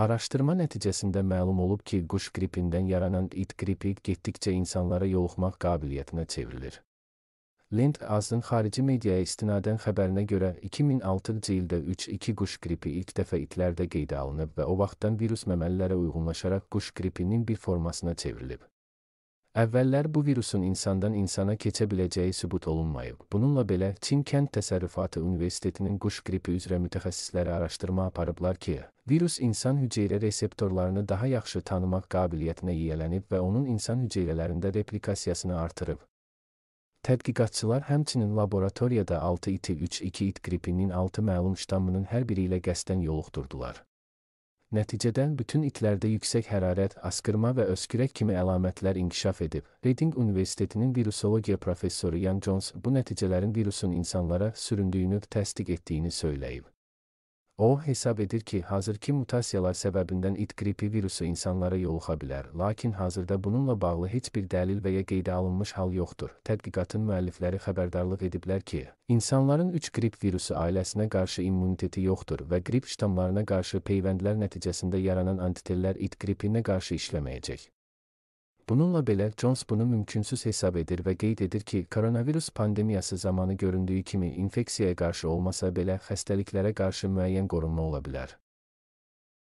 Araşdırma nəticəsində məlum olub ki, quş qripindən yaranan it qripi getdikcə insanlara yoluxmaq qabiliyyətinə çevrilir. Lind Azın xarici mediaya istinadən xəbərinə görə 2006-cı ildə 3-2 quş qripi ilk dəfə itlərdə qeydə alınıb və o vaxtdan virus məməlilərə uyğunlaşaraq quş qripinin bir formasına çevrilib. Əvvəllər bu virusun insandan insana keçə biləcəyi sübut olunmayıb. Bununla belə, Çin Kənd Təsərrüfatı Universitetinin quş qripi üzrə mütəxəssisləri araşdırma aparıblar ki, virus insan hüceyrə reseptorlarını daha yaxşı tanımaq qabiliyyətinə yiyələnib və onun insan hüceyrələrində replikasiyasını artırıb. Tədqiqatçılar həmçinin laboratoriyada 6 iti 3-2 it qripinin 6 məlum ştammının hər biri ilə qəsdən yoluxdurdular. Nəticədə bütün itlərdə yüksək hərarət, askırma və öskürək kimi əlamətlər inkişaf edib. Reading Universitetinin virusologiya professoru Yan Jones bu nəticələrin virusun insanlara süründüyünü təsdiq etdiyini söyləyib. O hesab edir ki, hazırki mutasiyalar səbəbindən it qripi virusu insanlara yoluxa bilər, lakin hazırda bununla bağlı heç bir dəlil və ya qeydə alınmış hal yoxdur. Tədqiqatın müəllifləri xəbərdarlıq ediblər ki, insanların 3 qrip virusu ailəsinə qarşı immuniteti yoxdur və qrip ştamlarına qarşı peyvəndlər nəticəsində yaranan antitellər it qripinə qarşı işləməyəcək. Bununla belə Jones bunu mümkünsüz hesab edir və qeyd edir ki, koronavirus pandemiyası zamanı göründüyü kimi infeksiyaya qarşı olmasa belə xəstəliklərə qarşı müəyyən qorunma ola bilər.